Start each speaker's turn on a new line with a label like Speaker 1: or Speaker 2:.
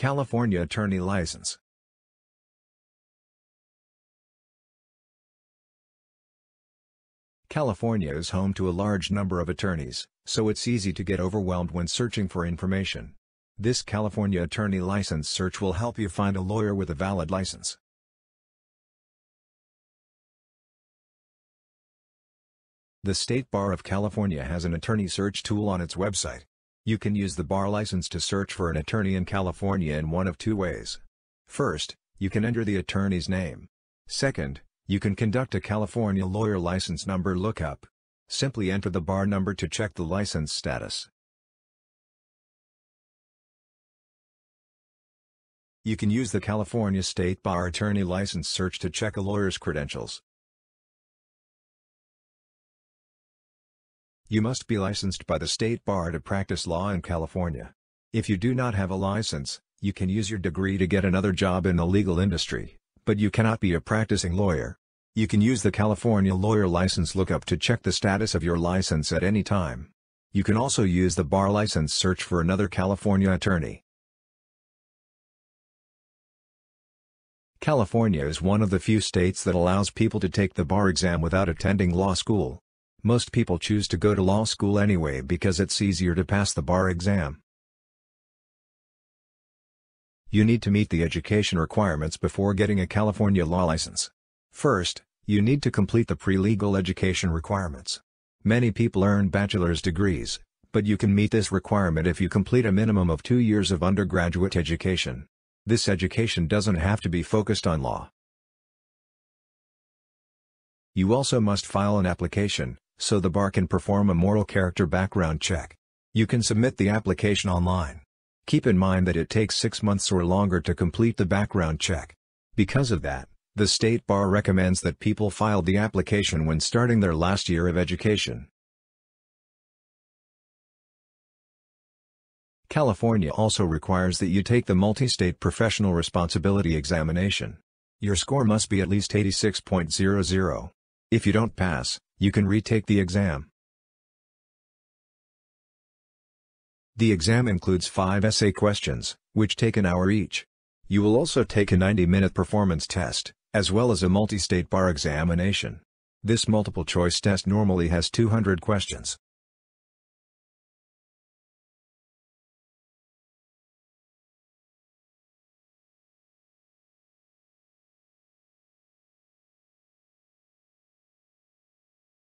Speaker 1: California Attorney License California is home to a large number of attorneys, so it's easy to get overwhelmed when searching for information. This California Attorney License search will help you find a lawyer with a valid license. The State Bar of California has an attorney search tool on its website. You can use the bar license to search for an attorney in California in one of two ways. First, you can enter the attorney's name. Second, you can conduct a California lawyer license number lookup. Simply enter the bar number to check the license status. You can use the California State Bar Attorney License Search to check a lawyer's credentials. You must be licensed by the State Bar to practice law in California. If you do not have a license, you can use your degree to get another job in the legal industry, but you cannot be a practicing lawyer. You can use the California Lawyer License Lookup to check the status of your license at any time. You can also use the Bar License Search for another California attorney. California is one of the few states that allows people to take the bar exam without attending law school. Most people choose to go to law school anyway because it's easier to pass the bar exam. You need to meet the education requirements before getting a California law license. First, you need to complete the pre-legal education requirements. Many people earn bachelor's degrees, but you can meet this requirement if you complete a minimum of two years of undergraduate education. This education doesn't have to be focused on law. You also must file an application, so the bar can perform a moral character background check. You can submit the application online. Keep in mind that it takes six months or longer to complete the background check. Because of that, the State Bar recommends that people file the application when starting their last year of education. California also requires that you take the Multi-State Professional Responsibility Examination. Your score must be at least 86.00. If you don't pass, you can retake the exam. The exam includes five essay questions, which take an hour each. You will also take a 90-minute performance test, as well as a multi-state bar examination. This multiple-choice test normally has 200 questions.